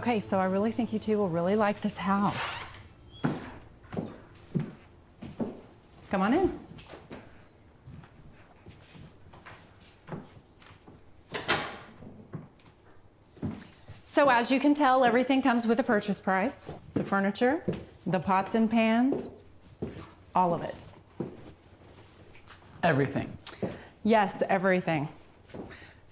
Okay, so I really think you two will really like this house. Come on in. So as you can tell, everything comes with a purchase price. The furniture, the pots and pans, all of it. Everything. Yes, everything.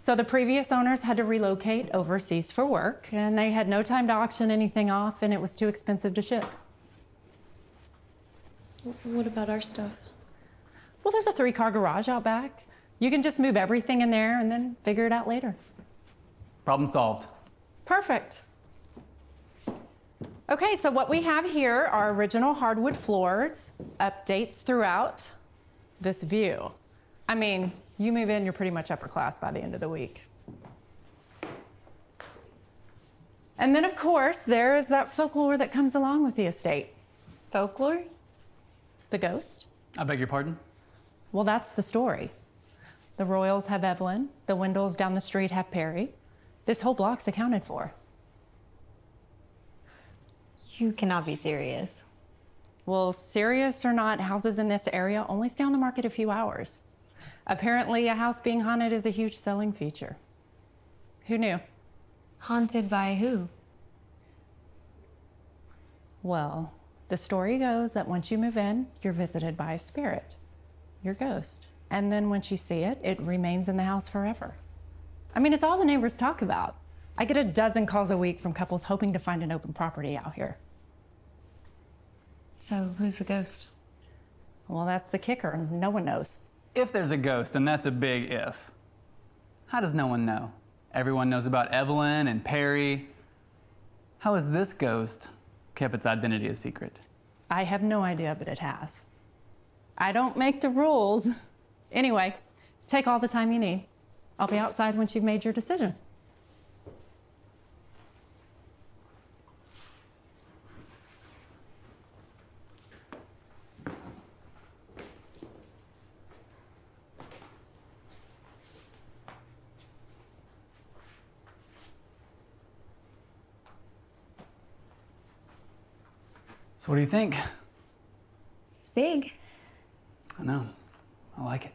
So the previous owners had to relocate overseas for work, and they had no time to auction anything off, and it was too expensive to ship. What about our stuff? Well, there's a three car garage out back. You can just move everything in there and then figure it out later. Problem solved. Perfect. Okay, so what we have here are original hardwood floors, updates throughout this view. I mean, you move in, you're pretty much upper class by the end of the week. And then, of course, there is that folklore that comes along with the estate. Folklore? The ghost. I beg your pardon? Well, that's the story. The Royals have Evelyn, the Wendells down the street have Perry. This whole block's accounted for. You cannot be serious. Well, serious or not, houses in this area only stay on the market a few hours. Apparently, a house being haunted is a huge selling feature. Who knew? Haunted by who? Well, the story goes that once you move in, you're visited by a spirit, your ghost. And then once you see it, it remains in the house forever. I mean, it's all the neighbors talk about. I get a dozen calls a week from couples hoping to find an open property out here. So, who's the ghost? Well, that's the kicker. No one knows. If there's a ghost, and that's a big if, how does no one know? Everyone knows about Evelyn and Perry. How has this ghost kept its identity a secret? I have no idea, but it has. I don't make the rules. Anyway, take all the time you need. I'll be outside once you've made your decision. So, what do you think? It's big. I know. I like it.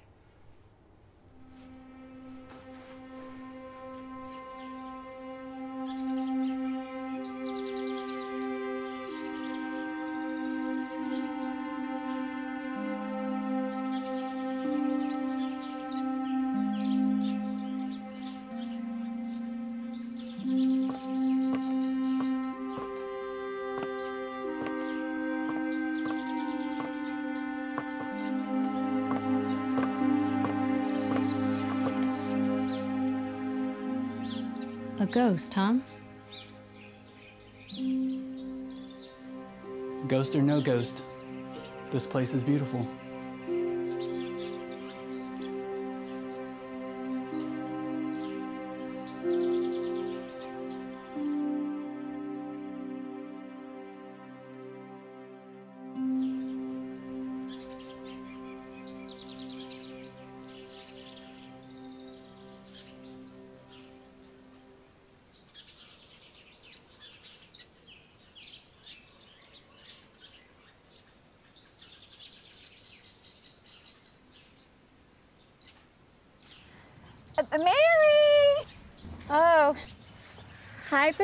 Ghost, huh? Ghost or no ghost, this place is beautiful.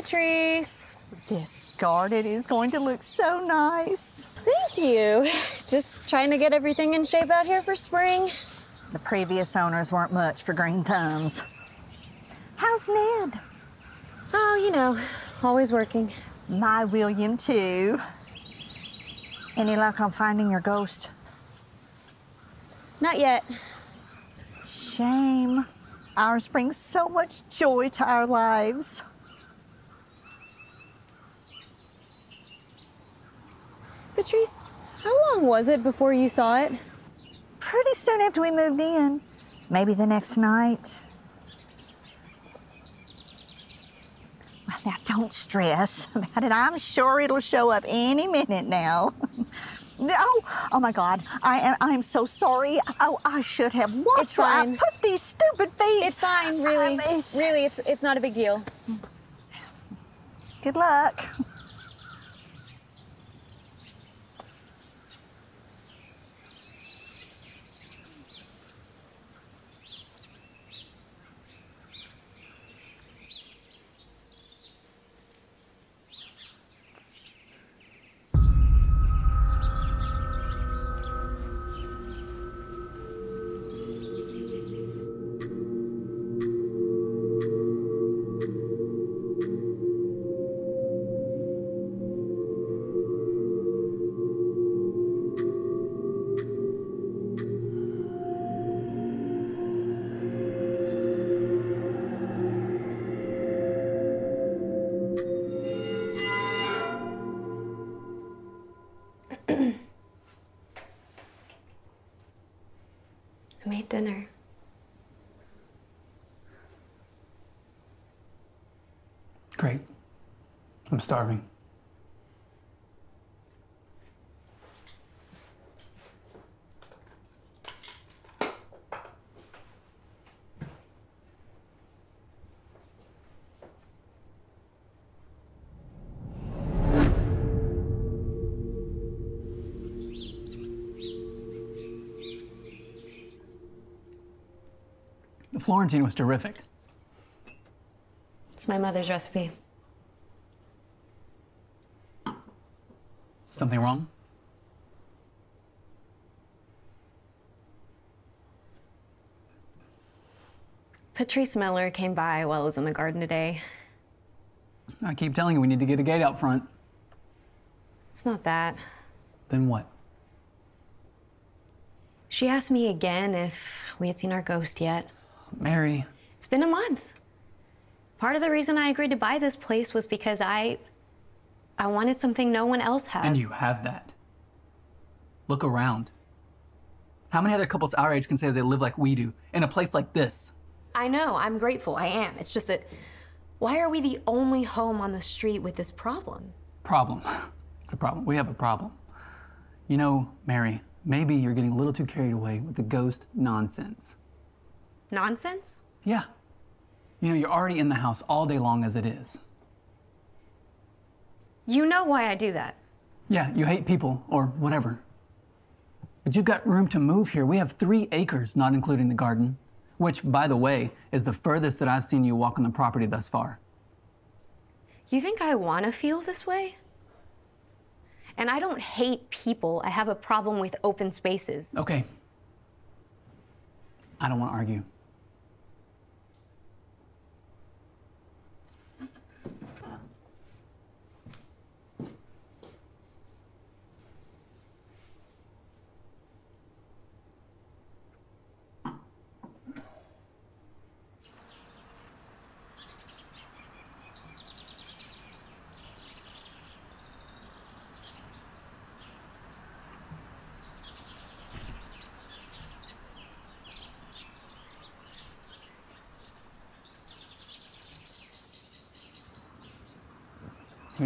Patrice. This garden is going to look so nice. Thank you. Just trying to get everything in shape out here for spring. The previous owners weren't much for green thumbs. How's Ned? Oh, you know, always working. My William, too. Any luck on finding your ghost? Not yet. Shame. Ours brings so much joy to our lives. Patrice, how long was it before you saw it? Pretty soon after we moved in. Maybe the next night. Well, now, don't stress about it. I'm sure it'll show up any minute now. Oh, oh my God! I am. I am so sorry. Oh, I should have watched It's where I fine. put these stupid feet. It's fine, really. Um, it's- Really, it's it's not a big deal. Good luck. Starving. The Florentine was terrific. It's my mother's recipe. Wrong? Patrice Miller came by while I was in the garden today. I keep telling you we need to get a gate out front. It's not that. Then what? She asked me again if we had seen our ghost yet. Mary, It's been a month. Part of the reason I agreed to buy this place was because I I wanted something no one else had. and you have that. Look around. How many other couples our age can say they live like we do in a place like this? I know, I'm grateful. I am. It's just that why are we the only home on the street with this problem? Problem. It's a problem. We have a problem. You know, Mary, maybe you're getting a little too carried away with the ghost nonsense. Nonsense? Yeah. You know, you're already in the house all day long as it is. You know why I do that. Yeah, you hate people or whatever. But you've got room to move here. We have three acres, not including the garden, which, by the way, is the furthest that I've seen you walk on the property thus far. You think I want to feel this way? And I don't hate people. I have a problem with open spaces. Okay. I don't want to argue.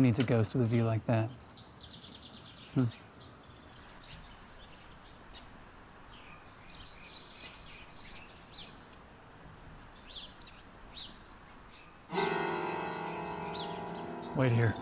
Needs a ghost with a view like that? Hmm. Wait here.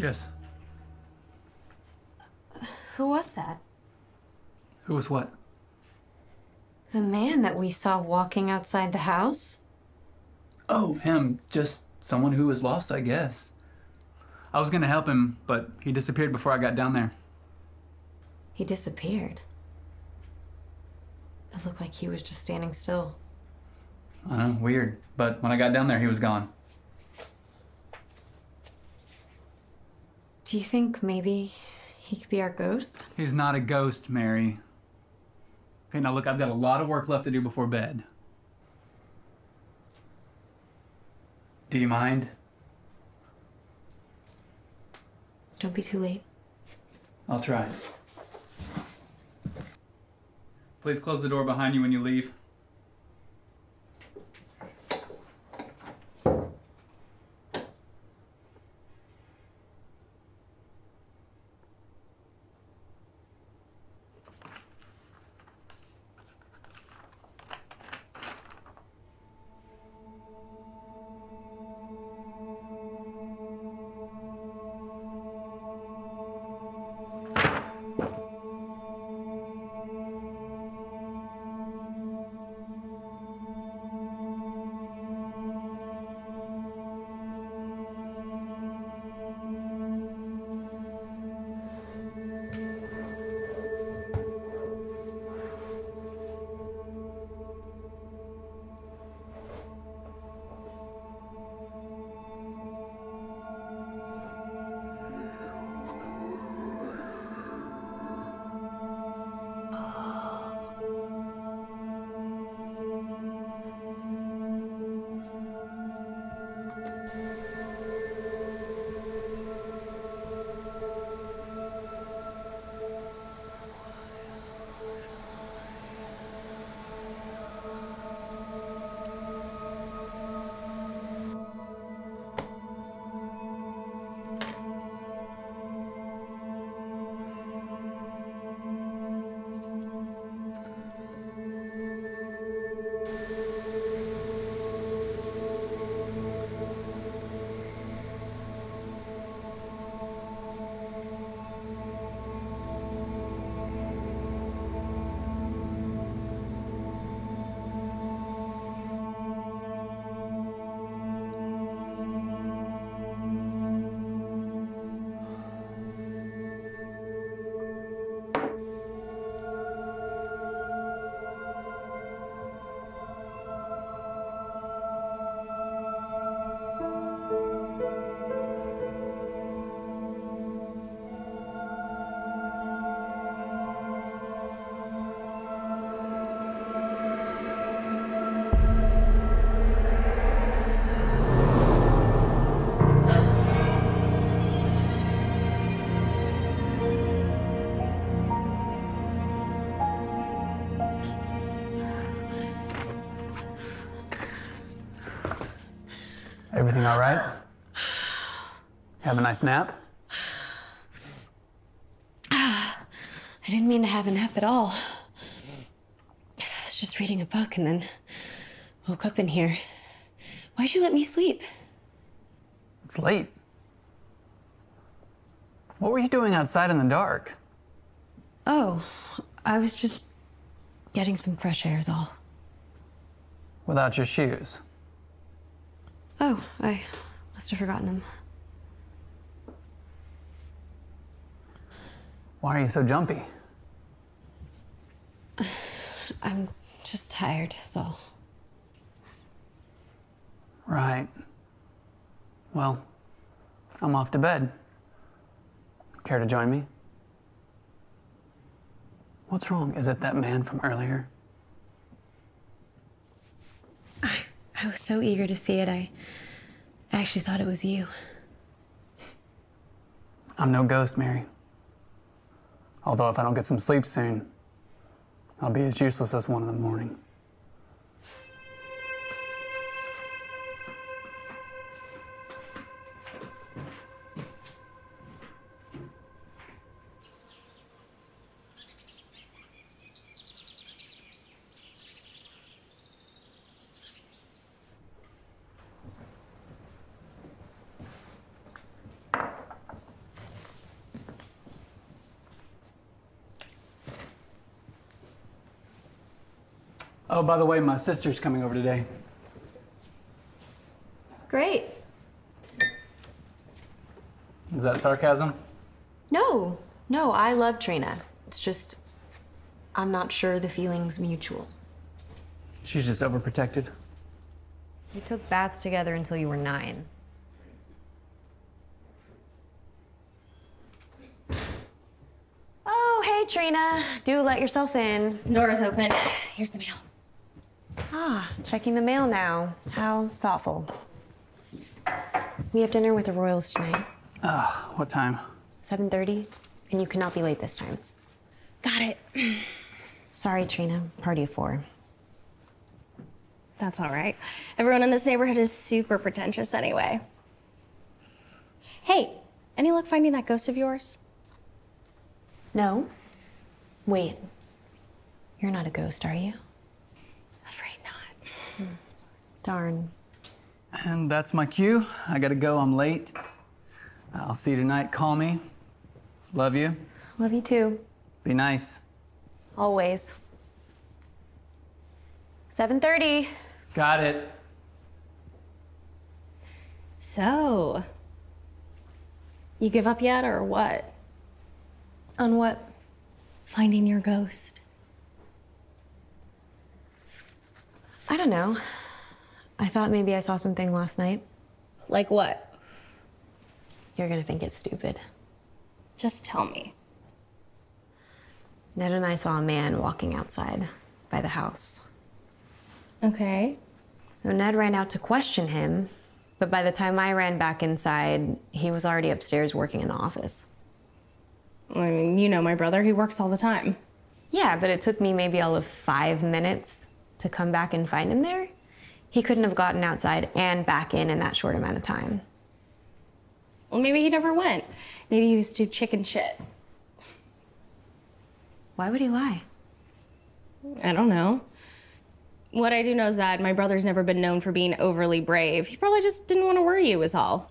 Yes. Who was that? Who was what? The man that we saw walking outside the house? Oh, him. Just someone who was lost, I guess. I was gonna help him, but he disappeared before I got down there. He disappeared. It looked like he was just standing still. I know, weird. But when I got down there, he was gone. Do you think maybe he could be our ghost? He's not a ghost, Mary. Okay, now look, I've got a lot of work left to do before bed. Do you mind? Don't be too late. I'll try. Please close the door behind you when you leave. Have a nice nap? I didn't mean to have a nap at all. I was just reading a book and then woke up in here. Why'd you let me sleep? It's late. What were you doing outside in the dark? Oh, I was just getting some fresh air, is all. Without your shoes? Oh, I must have forgotten them. Why are you so jumpy? I'm just tired, so. Right. Well, I'm off to bed. Care to join me? What's wrong? Is it that man from earlier? I I was so eager to see it, I, I actually thought it was you. I'm no ghost, Mary. Although, if I don't get some sleep soon, I'll be as useless as one in the morning. Oh, by the way, my sister's coming over today. Great. Is that sarcasm? No, no, I love Trina. It's just, I'm not sure the feeling's mutual. She's just overprotected. You took baths together until you were nine. Oh, hey, Trina. Do let yourself in. Door's open. Here's the mail. Ah, checking the mail now. How thoughtful. We have dinner with the Royals tonight. Ugh, what time? 7.30, and you cannot be late this time. Got it. Sorry, Trina. Party of four. That's all right. Everyone in this neighborhood is super pretentious anyway. Hey, any luck finding that ghost of yours? No? Wait. You're not a ghost, are you? Afraid not. Darn. And that's my cue. I gotta go, I'm late. I'll see you tonight. Call me. Love you. Love you too. Be nice. Always. 7.30. Got it. So, you give up yet or what? On what? Finding your ghost. I don't know. I thought maybe I saw something last night. Like what? You're gonna think it's stupid. Just tell me. Ned and I saw a man walking outside by the house. Okay. So Ned ran out to question him, but by the time I ran back inside, he was already upstairs working in the office. I mean, you know my brother, he works all the time. Yeah, but it took me maybe all of five minutes to come back and find him there. He couldn't have gotten outside and back in in that short amount of time. Well, maybe he never went. Maybe he was too chicken shit. Why would he lie? I don't know. What I do know is that my brother's never been known for being overly brave. He probably just didn't want to worry you, is all.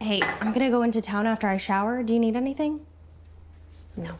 Hey, I'm gonna go into town after I shower. Do you need anything? No.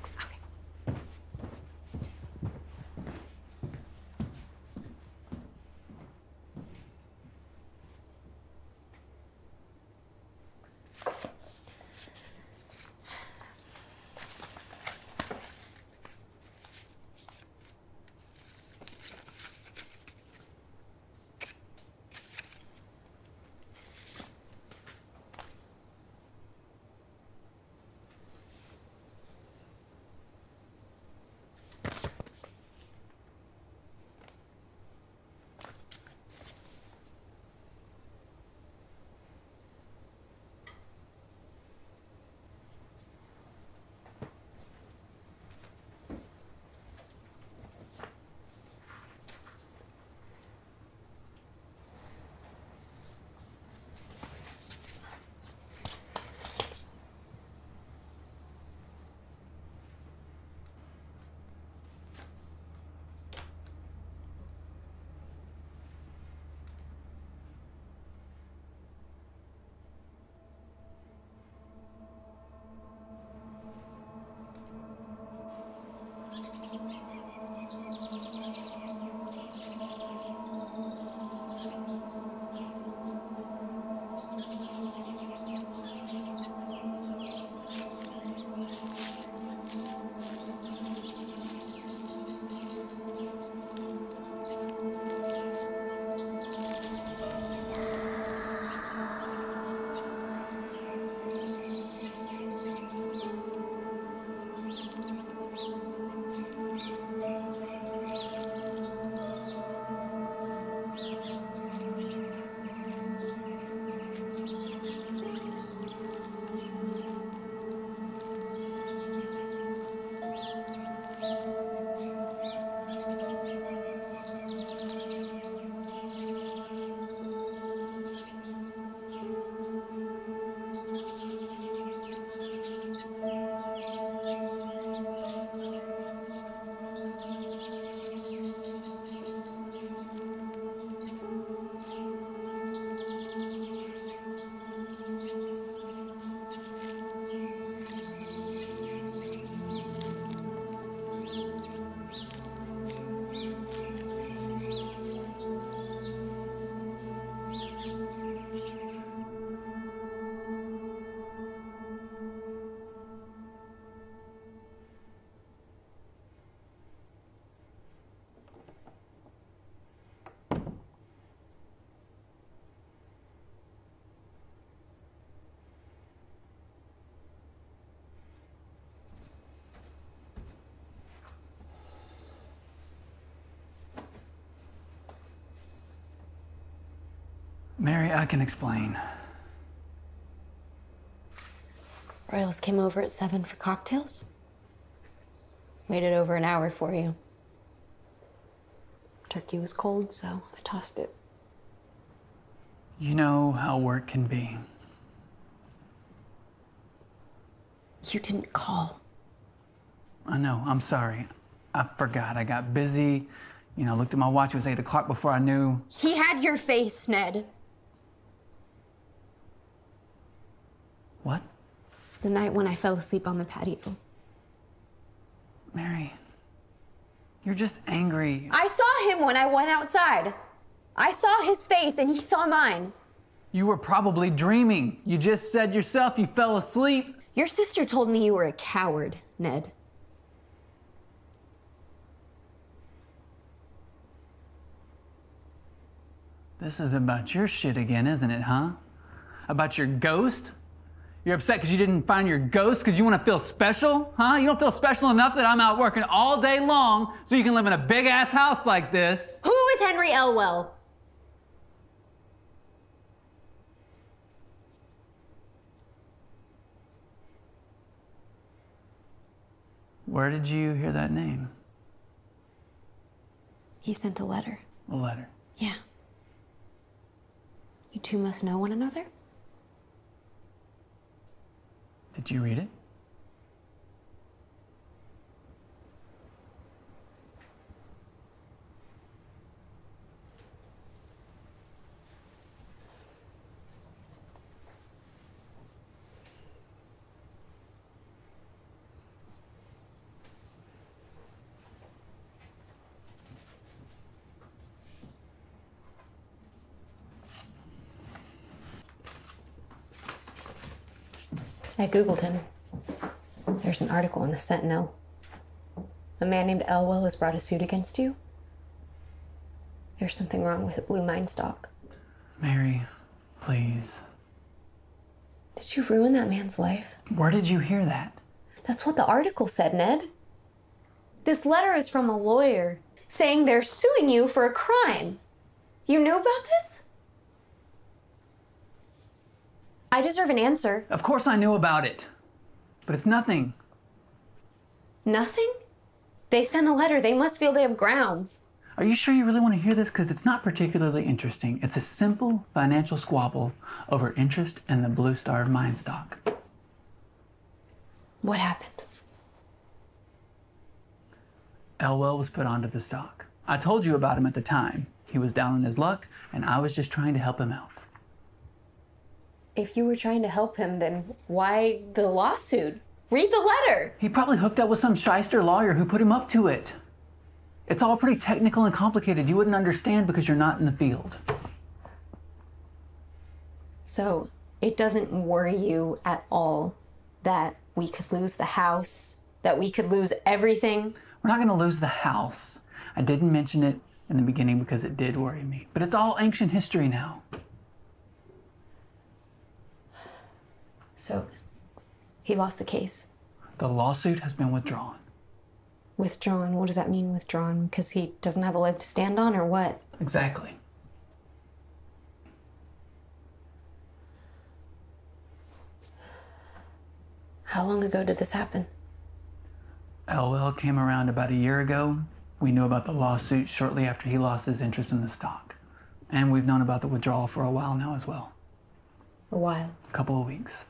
Mary, I can explain. Royals came over at 7 for cocktails. Waited over an hour for you. Turkey was cold, so I tossed it. You know how work can be. You didn't call. I know, I'm sorry. I forgot. I got busy. You know, looked at my watch, it was 8 o'clock before I knew. He had your face, Ned. What? The night when I fell asleep on the patio. Mary, you're just angry. I saw him when I went outside. I saw his face and he saw mine. You were probably dreaming. You just said yourself you fell asleep. Your sister told me you were a coward, Ned. This is about your shit again, isn't it, huh? About your ghost? You're upset because you didn't find your ghost because you want to feel special? Huh? You don't feel special enough that I'm out working all day long so you can live in a big ass house like this. Who is Henry Elwell? Where did you hear that name? He sent a letter. A letter. Yeah. You two must know one another? Did you read it? I Googled him. There's an article in the Sentinel. A man named Elwell has brought a suit against you. There's something wrong with a blue mine stock. Mary, please. Did you ruin that man's life? Where did you hear that? That's what the article said, Ned. This letter is from a lawyer saying they're suing you for a crime. You knew about this? I deserve an answer. Of course I knew about it. But it's nothing. Nothing? They sent a letter. They must feel they have grounds. Are you sure you really want to hear this? Because it's not particularly interesting. It's a simple financial squabble over interest in the Blue Star mine stock. What happened? Elwell was put onto the stock. I told you about him at the time. He was down on his luck, and I was just trying to help him out. If you were trying to help him, then why the lawsuit? Read the letter. He probably hooked up with some shyster lawyer who put him up to it. It's all pretty technical and complicated. You wouldn't understand because you're not in the field. So it doesn't worry you at all that we could lose the house, that we could lose everything. We're not going to lose the house. I didn't mention it in the beginning because it did worry me. But it's all ancient history now. So he lost the case. The lawsuit has been withdrawn. Withdrawn. What does that mean, withdrawn? Because he doesn't have a leg to stand on, or what? Exactly. How long ago did this happen? Elwell came around about a year ago. We knew about the lawsuit shortly after he lost his interest in the stock. And we've known about the withdrawal for a while now as well. A while. A couple of weeks.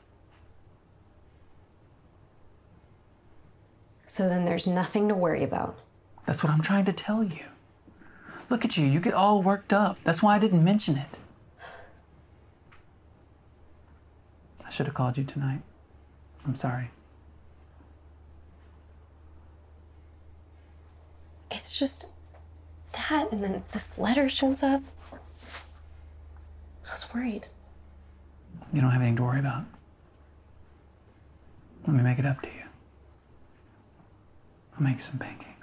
So then there's nothing to worry about. That's what I'm trying to tell you. Look at you, you get all worked up. That's why I didn't mention it. I should have called you tonight. I'm sorry. It's just that, and then this letter shows up. I was worried. You don't have anything to worry about. Let me make it up to you. I'll make some pancakes.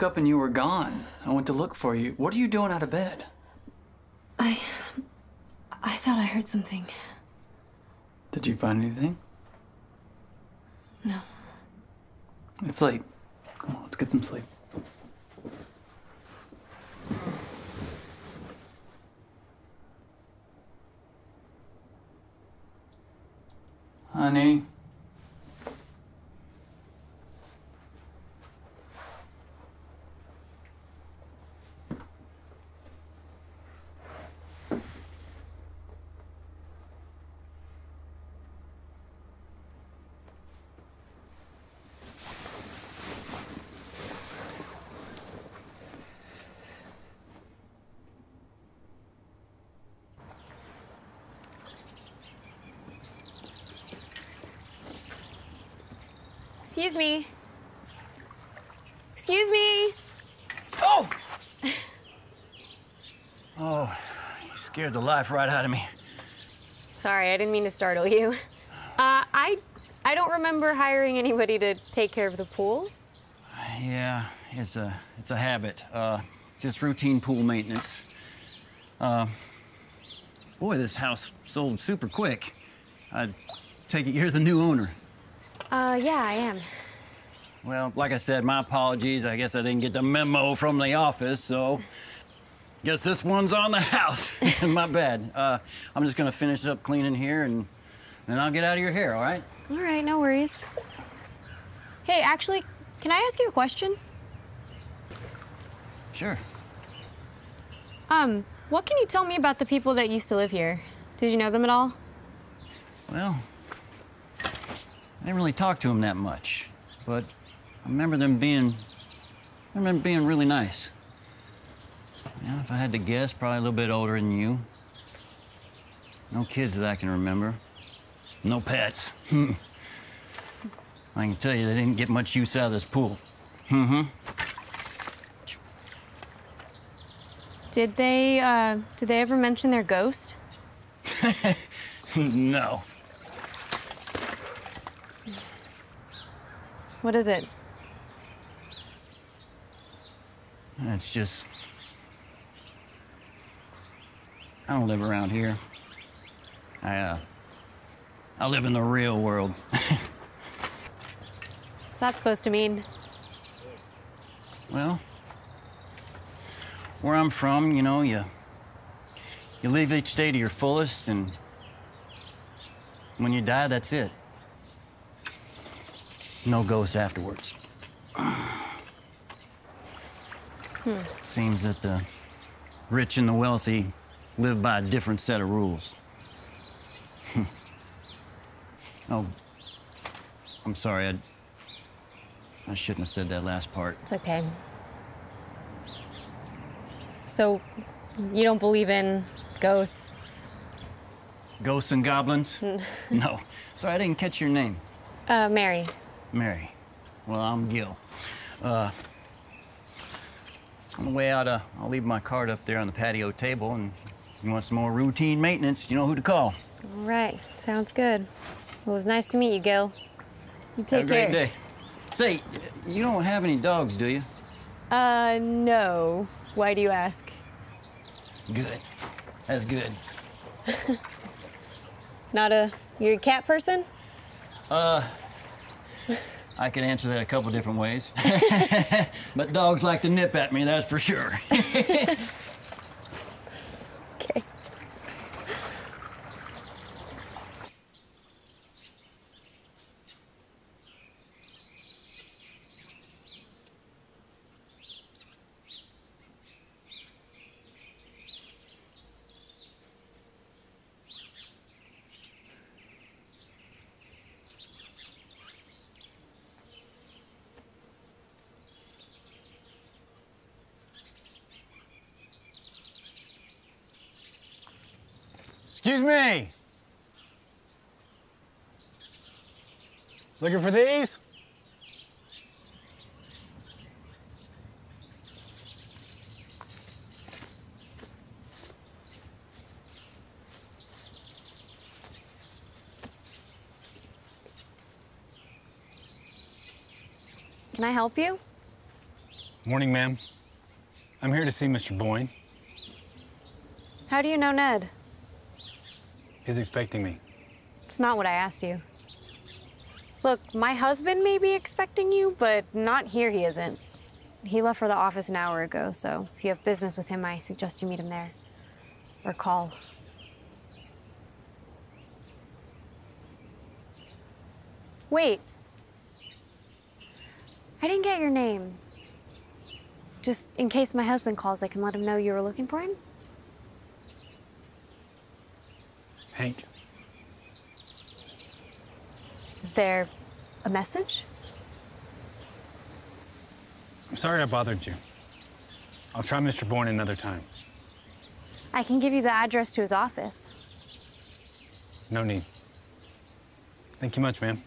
Woke up and you were gone. I went to look for you. What are you doing out of bed? I. I thought I heard something. Did you find anything? No. It's late. Come on, let's get some sleep. Excuse me. Excuse me. Oh! Oh, you scared the life right out of me. Sorry, I didn't mean to startle you. Uh, I, I don't remember hiring anybody to take care of the pool. Yeah, it's a it's a habit. Uh, just routine pool maintenance. Uh, boy, this house sold super quick. I take it you're the new owner. Uh, yeah, I am. Well, like I said, my apologies. I guess I didn't get the memo from the office, so guess this one's on the house. my bad. Uh, I'm just gonna finish up cleaning here and then I'll get out of your hair, all right? All right, no worries. Hey, actually, can I ask you a question? Sure. Um, what can you tell me about the people that used to live here? Did you know them at all? Well, didn't really talk to them that much, but I remember them being, I remember being really nice. Yeah, if I had to guess, probably a little bit older than you. No kids that I can remember. No pets. I can tell you they didn't get much use out of this pool. Mm-hmm. Did they, uh, did they ever mention their ghost? no. What is it? It's just. I don't live around here. I, uh. I live in the real world. What's that supposed to mean? well, where I'm from, you know, you. You live each day to your fullest, and. When you die, that's it. No ghosts afterwards. Seems that the rich and the wealthy live by a different set of rules. oh, I'm sorry. I, I shouldn't have said that last part. It's okay. So, you don't believe in ghosts? Ghosts and goblins? no. Sorry, I didn't catch your name. Uh, Mary. Mary. Well, I'm Gil. Uh, on the way out, uh, I'll leave my card up there on the patio table, and if you want some more routine maintenance, you know who to call. All right, sounds good. Well, it was nice to meet you, Gil. You take care. Have a great care. day. Say, you don't have any dogs, do you? Uh, no. Why do you ask? Good. That's good. Not a. You're a cat person? Uh, I could answer that a couple different ways. but dogs like to nip at me, that's for sure. Excuse me. Looking for these? Can I help you? Morning, ma'am. I'm here to see Mr. Boyne. How do you know Ned? He's expecting me. It's not what I asked you. Look, my husband may be expecting you, but not here he isn't. He left for the office an hour ago, so if you have business with him, I suggest you meet him there. Or call. Wait. I didn't get your name. Just in case my husband calls, I can let him know you were looking for him. Hank, Is there a message? I'm sorry I bothered you. I'll try Mr. Bourne another time. I can give you the address to his office. No need. Thank you much, ma'am.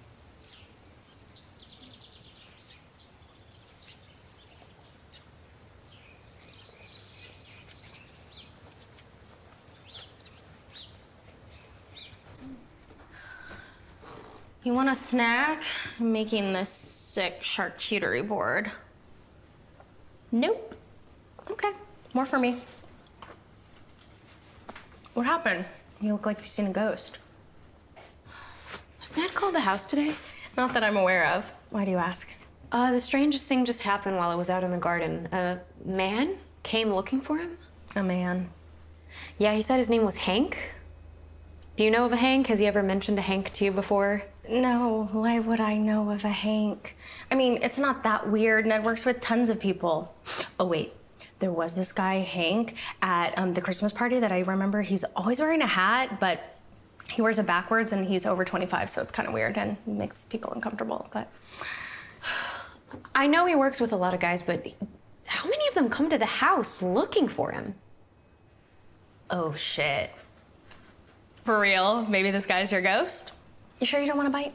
You want a snack? I'm making this sick charcuterie board. Nope. Okay, more for me. What happened? You look like you've seen a ghost. Has Ned called the house today? Not that I'm aware of. Why do you ask? Uh, the strangest thing just happened while I was out in the garden. A man came looking for him. A man. Yeah, he said his name was Hank. Do you know of a Hank? Has he ever mentioned a Hank to you before? No, why would I know of a Hank? I mean, it's not that weird. Ned works with tons of people. Oh, wait. There was this guy, Hank, at um, the Christmas party that I remember. He's always wearing a hat, but he wears it backwards and he's over 25, so it's kind of weird and makes people uncomfortable. But I know he works with a lot of guys, but how many of them come to the house looking for him? oh shit. For real? Maybe this guy's your ghost? You sure you don't want to bite?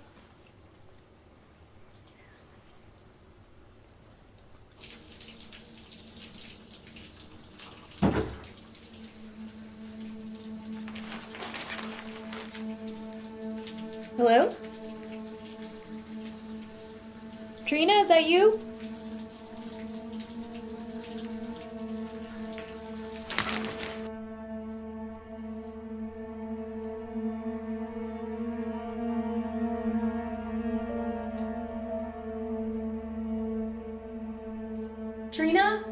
Hello? Trina, is that you? Trina,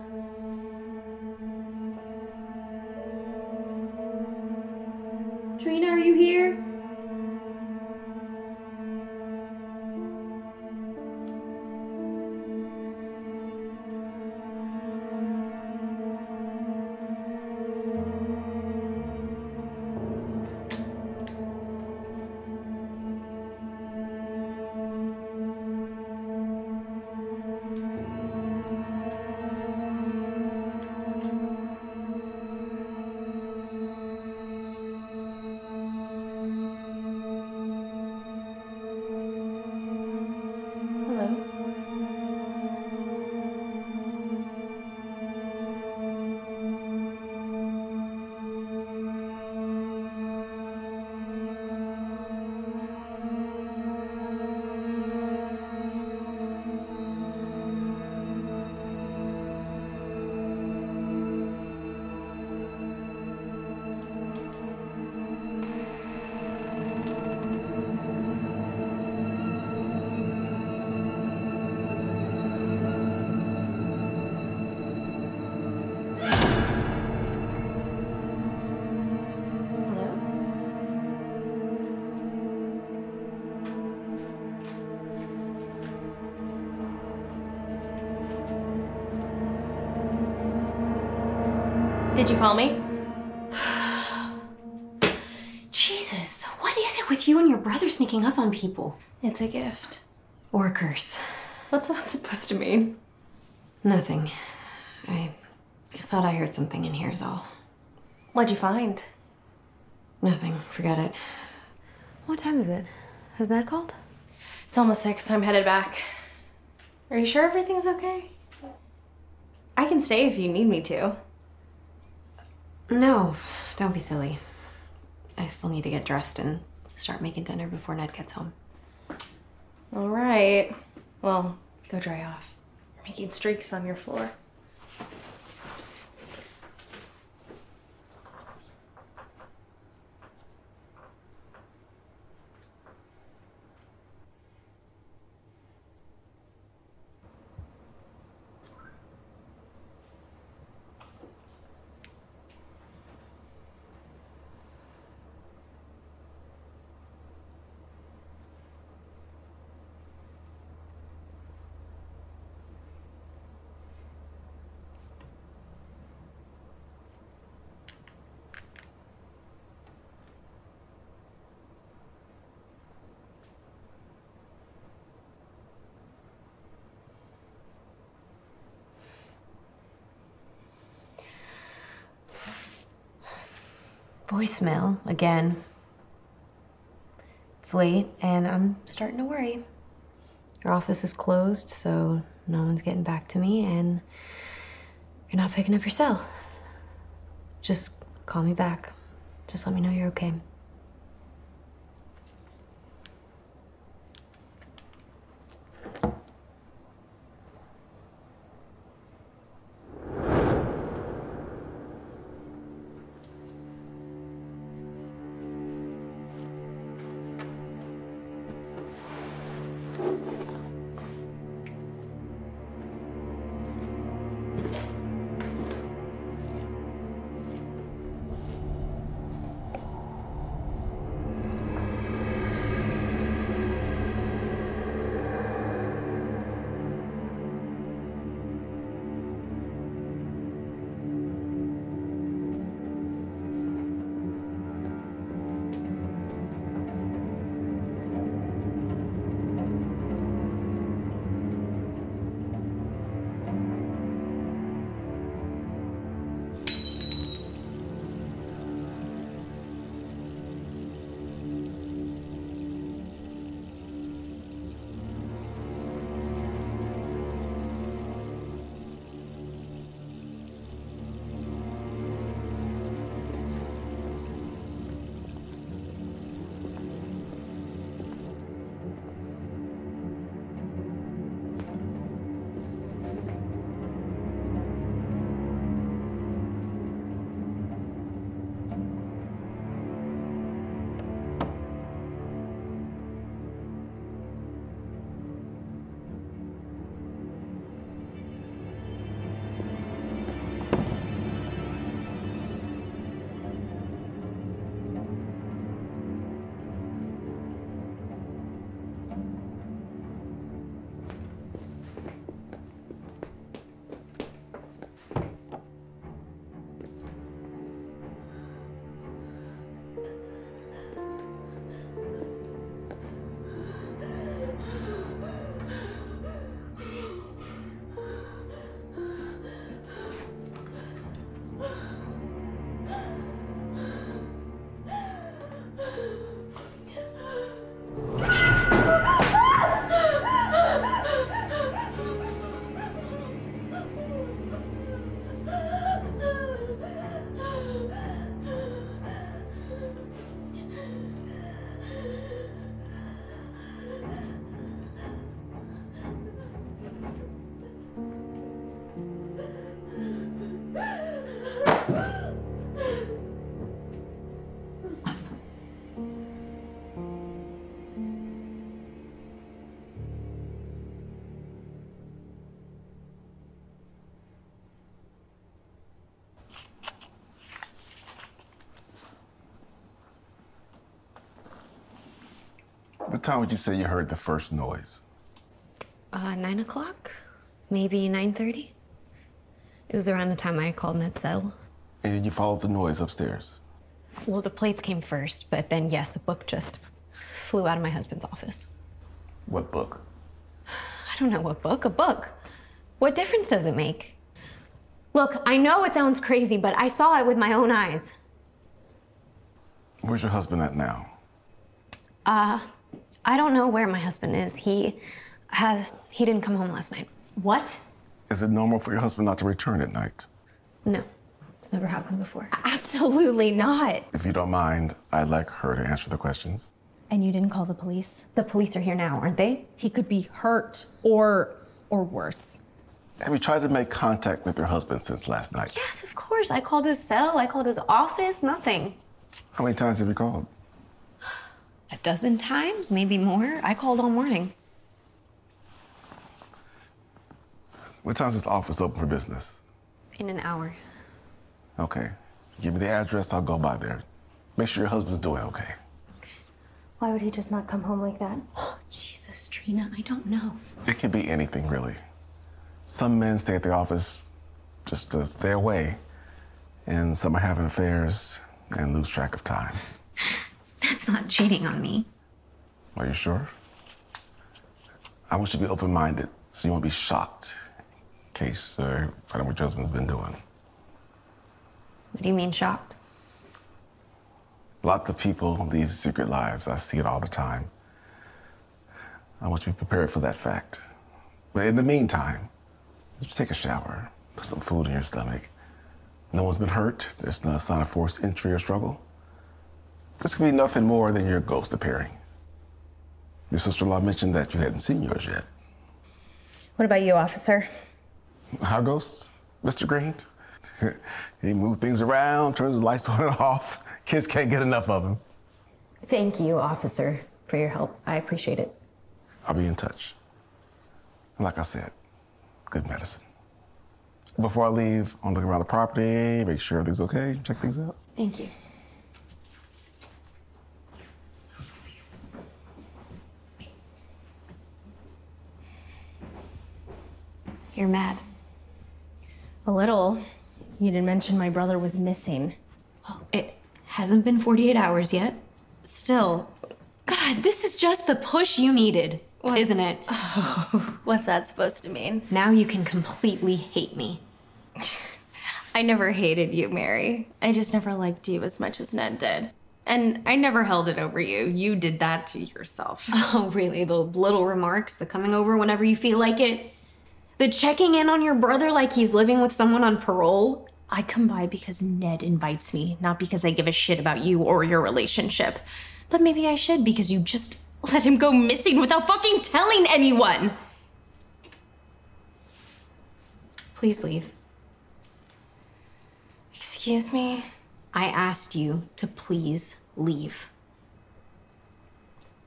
Did you call me? Jesus, what is it with you and your brother sneaking up on people? It's a gift. Or a curse? What's that supposed to mean? Nothing. I thought I heard something in here, is all. What'd you find? Nothing. Forget it. What time is it? Has Ned called? It's almost six. I'm headed back. Are you sure everything's okay? I can stay if you need me to. No, don't be silly. I still need to get dressed and start making dinner before Ned gets home. All right. Well, go dry off. You're making streaks on your floor. Voicemail again. It's late and I'm starting to worry. Your office is closed, so no one's getting back to me, and you're not picking up your cell. Just call me back. Just let me know you're okay. Time would you say you heard the first noise? Uh, nine o'clock? Maybe 9.30? It was around the time I called Ned's cell. And then you followed the noise upstairs. Well, the plates came first, but then, yes, a book just flew out of my husband's office. What book? I don't know what book. A book. What difference does it make? Look, I know it sounds crazy, but I saw it with my own eyes. Where's your husband at now? Uh, I don't know where my husband is. He has, he didn't come home last night. What? Is it normal for your husband not to return at night? No, it's never happened before. Absolutely not. If you don't mind, I'd like her to answer the questions. And you didn't call the police? The police are here now, aren't they? He could be hurt or or worse. Have you tried to make contact with your husband since last night? Yes, of course. I called his cell, I called his office, nothing. How many times have you called? A dozen times, maybe more. I called all morning. What time's this office open for business? In an hour. Okay. Give me the address, I'll go by there. Make sure your husband's doing okay. Why would he just not come home like that? Oh, Jesus, Trina, I don't know. It could be anything, really. Some men stay at the office just to stay away, and some are having affairs and lose track of time. That's not cheating on me. Are you sure? I want you to be open minded so you won't be shocked in case uh, I know what your husband's been doing. What do you mean shocked? Lots of people lead secret lives. I see it all the time. I want you to be prepared for that fact. But in the meantime, just take a shower, put some food in your stomach. No one's been hurt. There's no sign of forced entry or struggle. This could be nothing more than your ghost appearing. Your sister-in-law mentioned that you hadn't seen yours yet. What about you, officer? Our ghost, Mr. Green? he moves things around, turns the lights on and off. Kids can't get enough of him. Thank you, officer, for your help. I appreciate it. I'll be in touch. Like I said, good medicine. Before I leave, I'll look around the property, make sure everything's okay, check things out. Thank you. You're mad. A little. You didn't mention my brother was missing. Well, It hasn't been 48 hours yet. Still, God, this is just the push you needed, isn't it? Oh, what's that supposed to mean? Now you can completely hate me. I never hated you, Mary. I just never liked you as much as Ned did. And I never held it over you. You did that to yourself. Oh, really? The little remarks, the coming over whenever you feel like it, the checking in on your brother like he's living with someone on parole. I come by because Ned invites me, not because I give a shit about you or your relationship. But maybe I should because you just let him go missing without fucking telling anyone. Please leave. Excuse me? I asked you to please leave.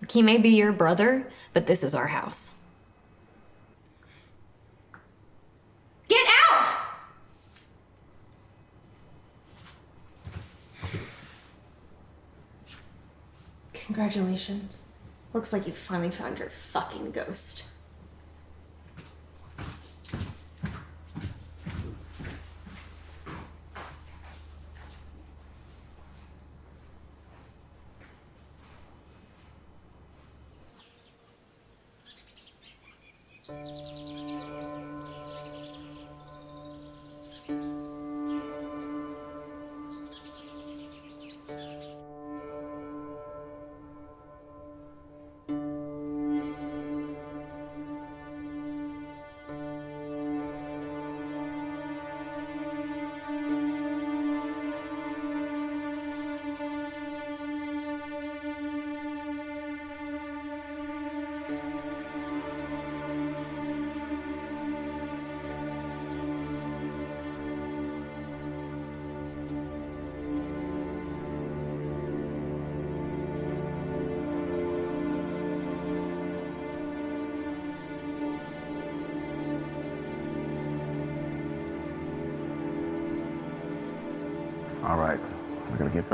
He may be your brother, but this is our house. Get out! Congratulations. Looks like you finally found your fucking ghost.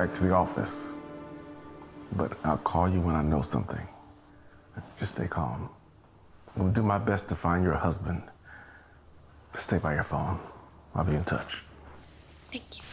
Back to the office. But I'll call you when I know something. Just stay calm. I'll do my best to find your husband. Stay by your phone. I'll be in touch. Thank you.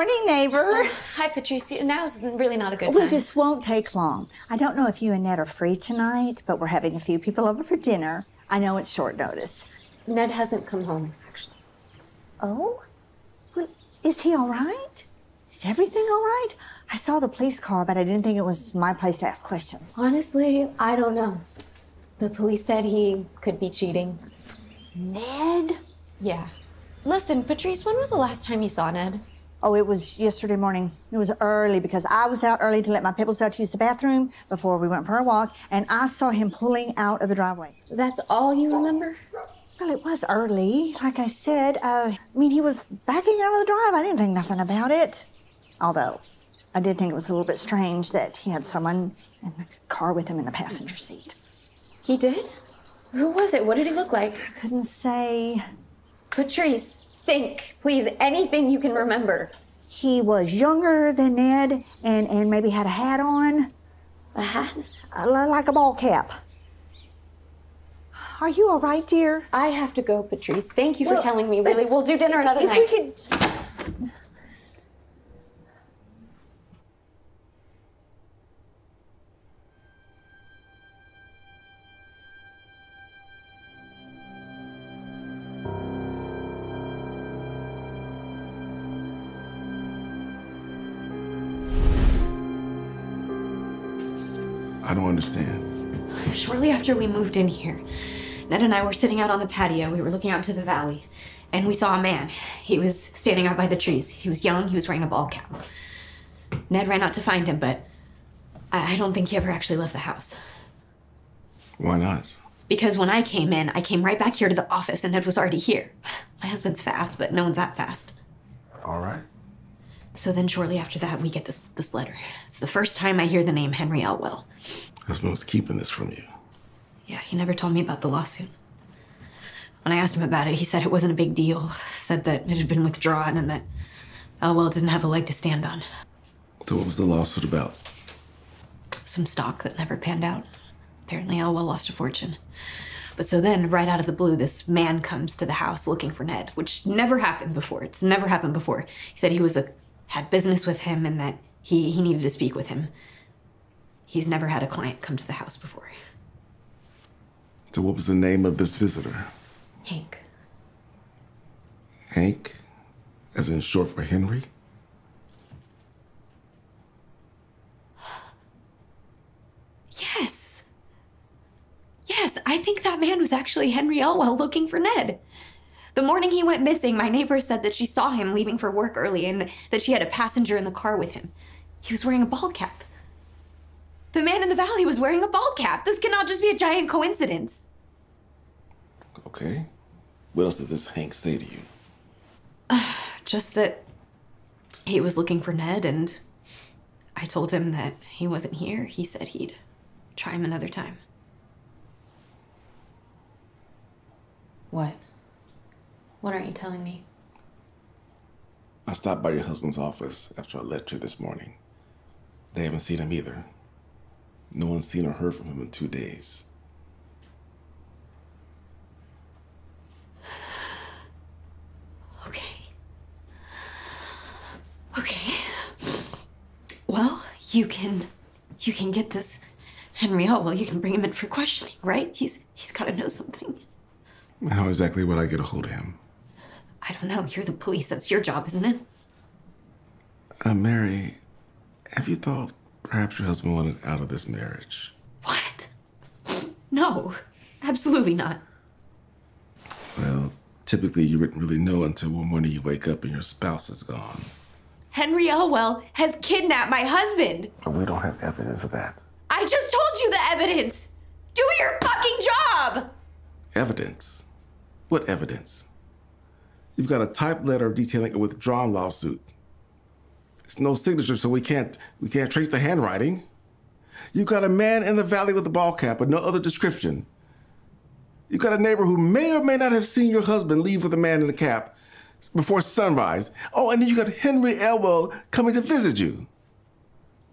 Morning, neighbor. Oh, hi, Patrice. Now's really not a good time. Well, this won't take long. I don't know if you and Ned are free tonight, but we're having a few people over for dinner. I know it's short notice. Ned hasn't come home, actually. Oh? Well, is he all right? Is everything all right? I saw the police car, but I didn't think it was my place to ask questions. Honestly, I don't know. The police said he could be cheating. Ned? Yeah. Listen, Patrice, when was the last time you saw Ned? Oh, it was yesterday morning. It was early because I was out early to let my Pebbles out to use the bathroom before we went for a walk, and I saw him pulling out of the driveway. That's all you remember? Well, it was early. Like I said, uh, I mean, he was backing out of the drive. I didn't think nothing about it. Although, I did think it was a little bit strange that he had someone in the car with him in the passenger seat. He did? Who was it? What did he look like? I Couldn't say. Patrice, think, please, anything you can remember. He was younger than Ned and, and maybe had a hat on. A hat? Like a ball cap. Are you all right, dear? I have to go, Patrice. Thank you for telling me, really. We'll do dinner another if night. we could. After we moved in here, Ned and I were sitting out on the patio. We were looking out into the valley, and we saw a man. He was standing out by the trees. He was young, he was wearing a ball cap. Ned ran out to find him, but I I don't think he ever actually left the house. Why not? Because when I came in, I came right back here to the office, and Ned was already here. My husband's fast, but no one's that fast. All right. So then, shortly after that, we get this this letter. It's the first time I hear the name Henry Elwell. Husband was keeping this from you. Yeah, he never told me about the lawsuit. When I asked him about it, he said it wasn't a big deal. Said that it had been withdrawn and that Elwell didn't have a leg to stand on. So what was the lawsuit about? Some stock that never panned out. Apparently, Elwell lost a fortune. But so then, right out of the blue, this man comes to the house looking for Ned, which never happened before. It's never happened before. He said he was a had business with him and that he, he needed to speak with him. He's never had a client come to the house before. So what was the name of this visitor? Hank. Hank? As in short for Henry? Yes. Yes, I think that man was actually Henry Elwell looking for Ned. The morning he went missing, my neighbor said that she saw him leaving for work early and that she had a passenger in the car with him. He was wearing a bald cap. The man in the valley was wearing a ball cap. This cannot just be a giant coincidence. Okay. What else did this Hank say to you? Just that he was looking for Ned, and I told him that he wasn't here. He said he'd try him another time. What? What aren't you telling me? I stopped by your husband's office after I left here this morning. They haven't seen him either. No one's seen or heard from him in two days. Okay. Okay. Well, you can you can get this Henry Well, you can bring him in for questioning, right? He's he's gotta know something. How exactly would I get a hold of him? I don't know. You're the police. That's your job, isn't it? Uh, Mary, have you thought perhaps your husband wanted out of this marriage? What? No. Absolutely not. Well, typically you wouldn't really know until one morning you wake up and your spouse is gone. Henry Elwell has kidnapped my husband. But we don't have evidence of that. I just told you the evidence. Do your fucking job. Evidence? What evidence? You've got a typed letter detailing a withdrawn lawsuit. It's no signature, so we can't we can't trace the handwriting. You've got a man in the valley with a ball cap, but no other description. You've got a neighbor who may or may not have seen your husband leave with a man in a cap before sunrise. Oh, and then you got Henry Elwell coming to visit you.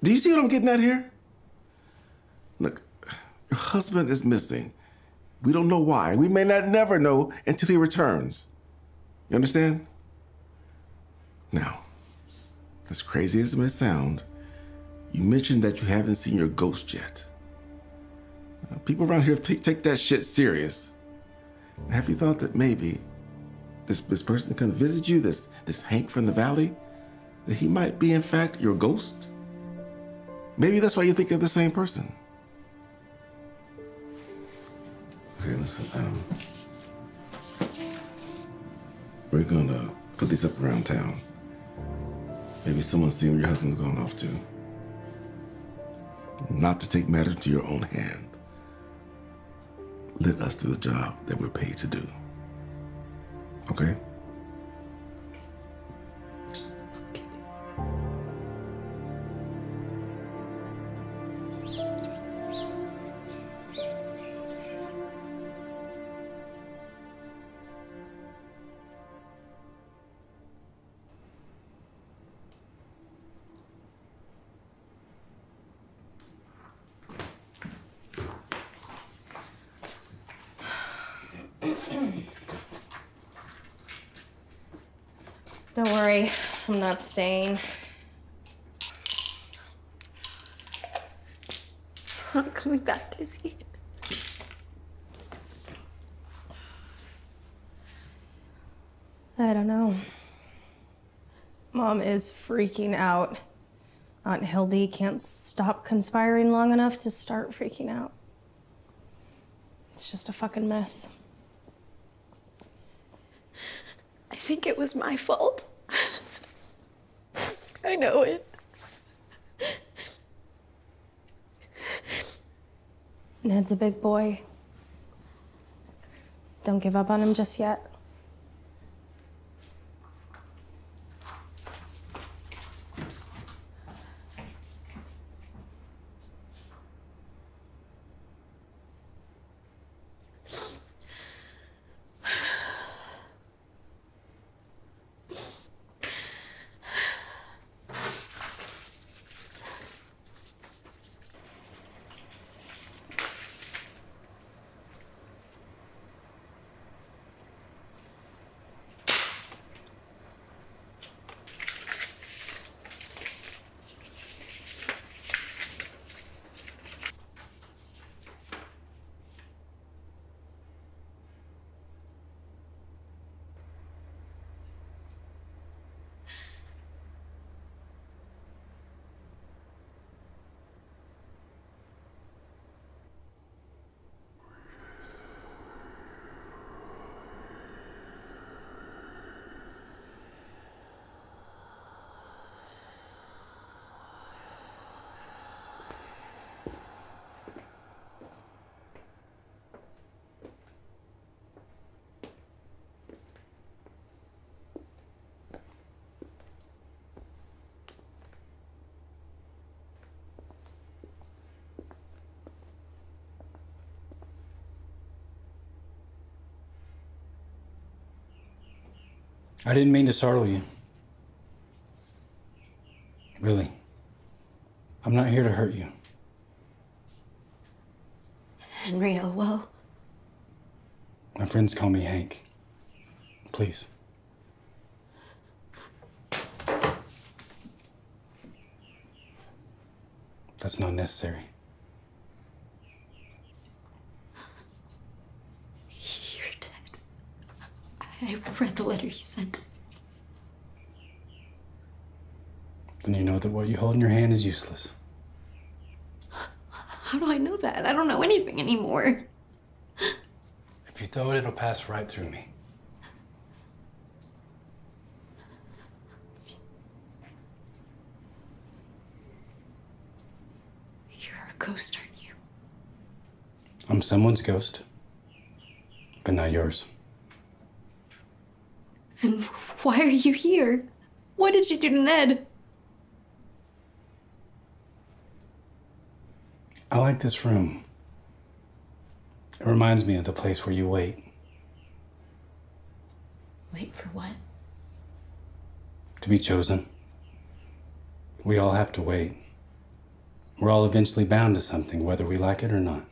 Do you see what I'm getting at here? Look, your husband is missing. We don't know why. We may not never know until he returns. You understand? Now, as crazy as it may sound, you mentioned that you haven't seen your ghost yet. Uh, People around here take, that shit serious. Have you thought that maybe this, this person that come visit you, this, this Hank from the valley, that he might be in fact your ghost? Maybe that's why you think they're the same person. Okay, listen, um, we're gonna put these up around town. Maybe someone's seen where your husband's gone off to. Not to take matters into your own hand. Let us do the job that we're paid to do. Okay? Don't worry, I'm not staying. He's not coming back, is he? I don't know. Mom is freaking out. Aunt Hildy can't stop conspiring long enough to start freaking out. It's just a fucking mess. I think it was my fault. I know it. Ned's a big boy. Don't give up on him just yet. I didn't mean to startle you. Really. I'm not here to hurt you. Henry Elwell. My friends call me Hank. Please. That's not necessary. You're dead. I read the letter you sent. Then you know that what you hold in your hand is useless. How do I know that? I don't know anything anymore. If you throw it, it'll pass right through me. You're a ghost, aren't you? I'm someone's ghost, but not yours. Then why are you here? What did you do to Ned? I like this room. It reminds me of the place where you wait. Wait for what? to be chosen. We all have to wait. We're all eventually bound to something, whether we like it or not.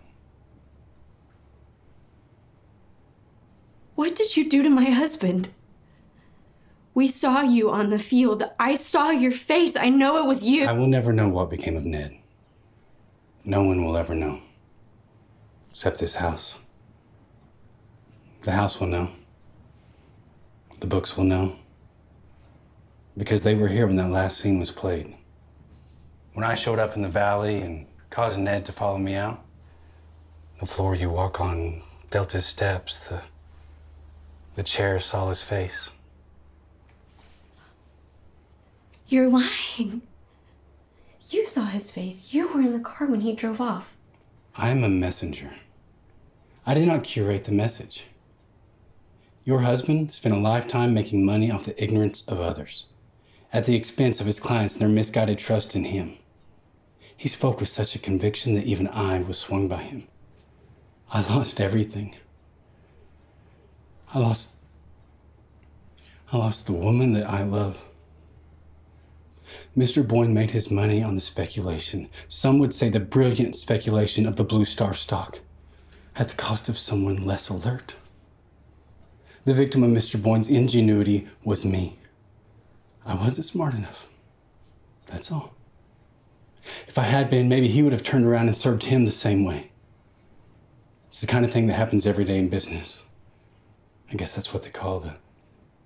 What did you do to my husband? We saw you on the field. I saw your face. I know it was you. I will never know what became of Ned. No one will ever know. Except this house. The house will know. The books will know. Because they were here when that last scene was played. When I showed up in the valley and caused Ned to follow me out, the floor you walk on felt his steps, the, the chair saw his face. You're lying. You saw his face. You were in the car when he drove off. I am a messenger. I did not curate the message. Your husband spent a lifetime making money off the ignorance of others, at the expense of his clients and their misguided trust in him. He spoke with such a conviction that even I was swung by him. I lost everything. I lost. I lost the woman that I love. Mr. Boyne made his money on the speculation, some would say the brilliant speculation of the Blue Star stock, at the cost of someone less alert. The victim of Mr. Boyne's ingenuity was me. I wasn't smart enough. That's all. If I had been, maybe he would have turned around and served him the same way. It's the kind of thing that happens every day in business. I guess that's what they call the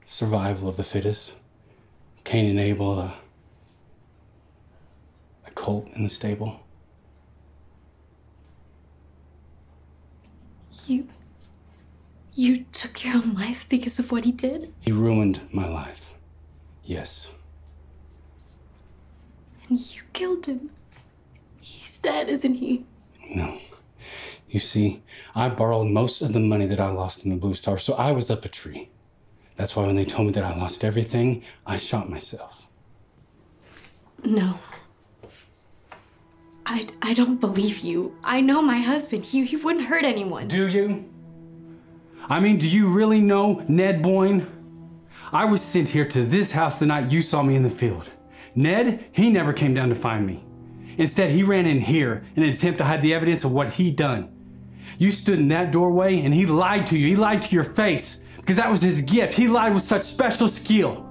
survival of the fittest. Cain and Abel, uh, colt in the stable. You. You took your own life because of what he did? He ruined my life. Yes. And you killed him. He's dead, isn't he? No. You see, I borrowed most of the money that I lost in the Blue Star, so I was up a tree. That's why when they told me that I lost everything, I shot myself. No. I, I don't believe you. I know my husband. He, he wouldn't hurt anyone. Do you? I mean, do you really know Ned Boyne? I was sent here to this house the night you saw me in the field. Ned, he never came down to find me. Instead, he ran in here in an attempt to hide the evidence of what he'd done. You stood in that doorway and he lied to you. He lied to your face because that was his gift. He lied with such special skill.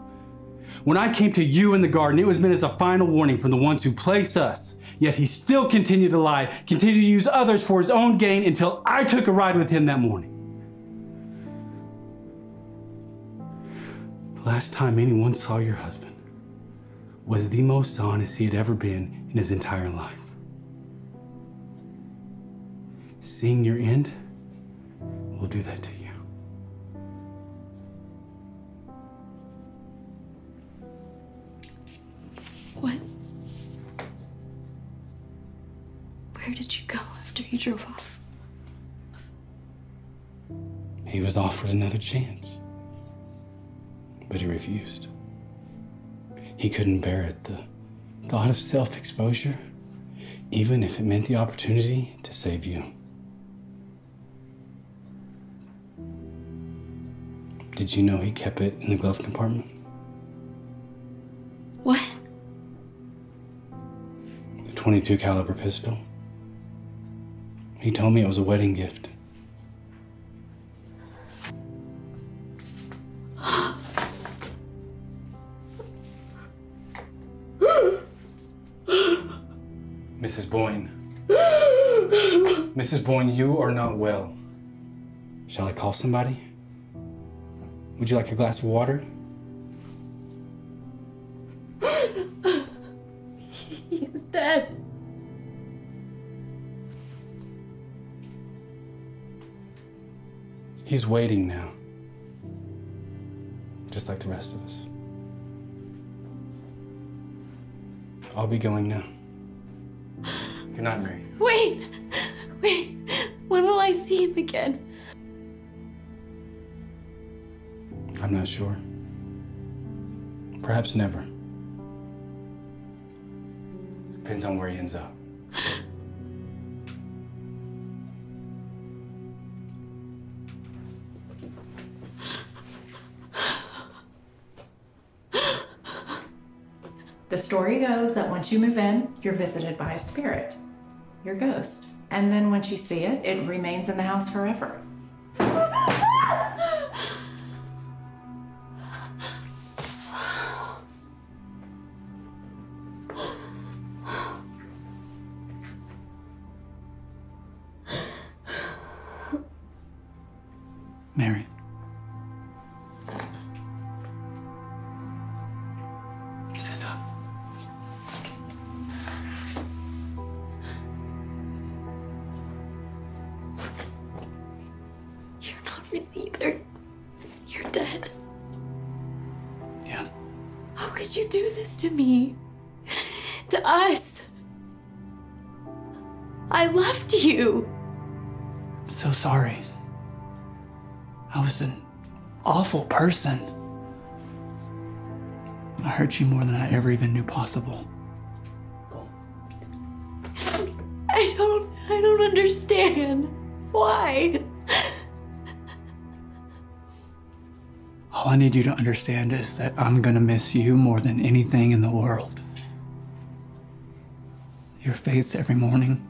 When I came to you in the garden, it was meant as a final warning from the ones who place us. Yet he still continued to lie, continued to use others for his own gain until I took a ride with him that morning. The last time anyone saw your husband was the most honest he had ever been in his entire life. Seeing your end will do that to you. What? Where did you go after you drove off? He was offered another chance, but he refused. He couldn't bear it, the thought of self exposure, even if it meant the opportunity to save you. Did you know he kept it in the glove compartment? What? The 22 caliber pistol. He told me it was a wedding gift. Mrs. Boyne. Mrs. Boyne, you are not well. Shall I call somebody? Would you like a glass of water? He is dead. He's waiting now. Just like the rest of us. I'll be going now. Good night, Mary. Wait! Wait! When will I see him again? I'm not sure. Perhaps never. Depends on where he ends up. The story goes that once you move in, you're visited by a spirit, your ghost. And then once you see it, it remains in the house forever. Awful person. I hurt you more than I ever even knew possible. I don't I don't understand. Why? All I need you to understand is that I'm gonna miss you more than anything in the world. Your face every morning,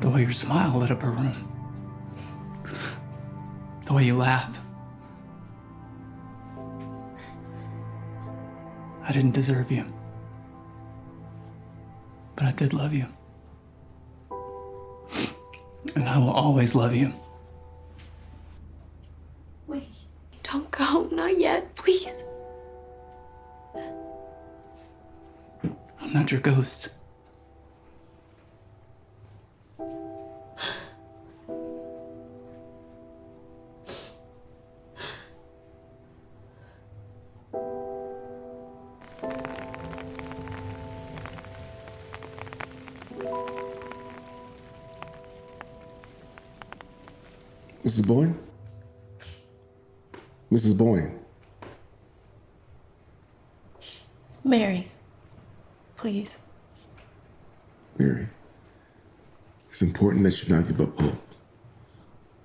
the way your smile lit up a room, the way you laugh. I didn't deserve you, but I did love you. And I will always love you. Wait. Don't go. Not yet, please. I'm not your ghost. Mrs. Boyne? Mrs. Boyne, Mary. Please. Mary, it's important that you not give up hope.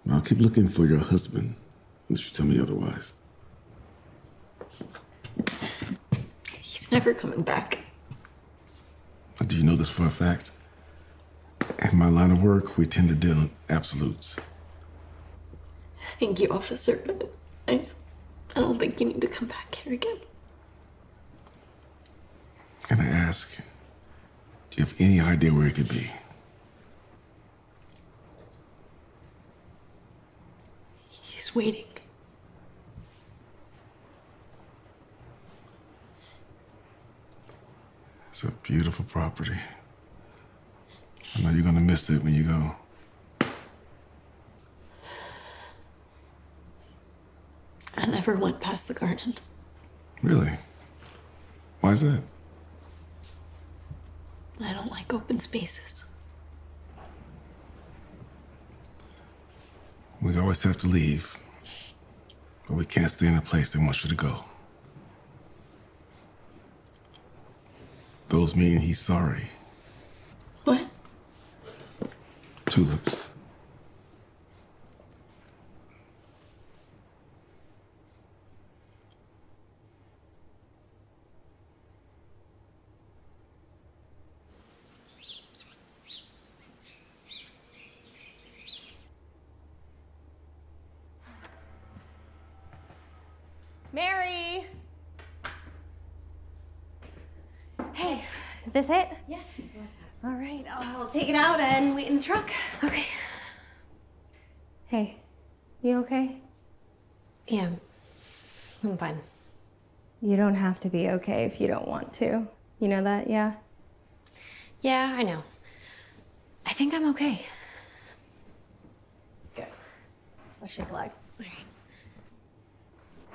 I'll keep looking for your husband unless you tell me otherwise. He's never coming back. Do you know this for a fact? In my line of work, we tend to deal in absolutes. Thank you, officer. but I I don't think you need to come back here again. Can I ask, do you have any idea where it could be? He's waiting. It's a beautiful property. I know you're gonna miss it when you go. I never went past the garden. Really? Why is that? I don't like open spaces. We always have to leave, but we can't stay in a place they want you to go. Those mean he's sorry. What? Tulips. Mary! Hey, this it? Yeah. All right, I'll take it out and wait in the truck. Okay. Hey, you okay? Yeah, I'm fine. You don't have to be okay if you don't want to. You know that, yeah? Yeah, I know. I think I'm okay. Good. Let's shake a leg.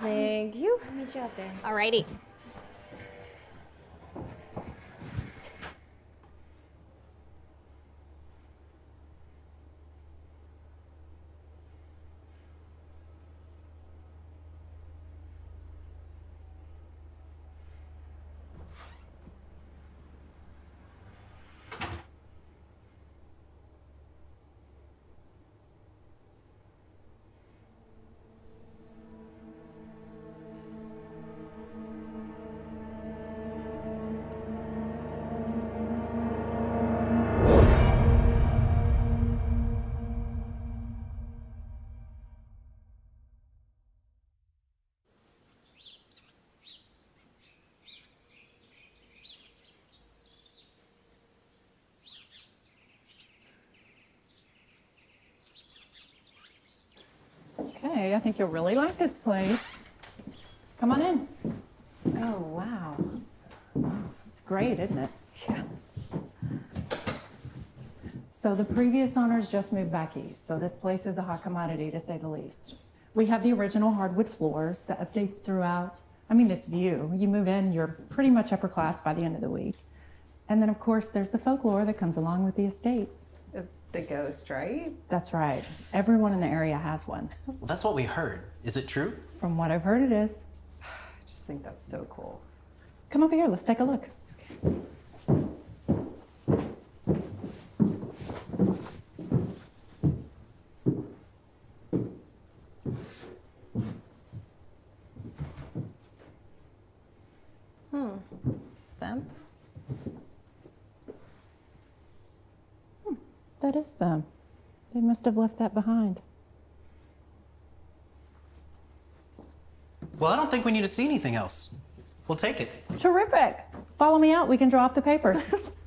Thank you. I'll meet you out there. Alrighty. Okay, I think you'll really like this place. Come on in. Oh, wow. It's great, isn't it? Yeah. So the previous owners just moved back east, so this place is a hot commodity to say the least. We have the original hardwood floors, the updates throughout. I mean, this view. You move in, you're pretty much upper class by the end of the week. And then, of course, there's the folklore that comes along with the estate. The ghost, right? That's right. Everyone in the area has one. Well, that's what we heard. Is it true? From what I've heard, it is. I just think that's so cool. Come over here, let's take a look. Hmm. It's them. That is them. They must have left that behind. Well, I don't think we need to see anything else. We'll take it. Terrific. Follow me out. We can draw up the papers.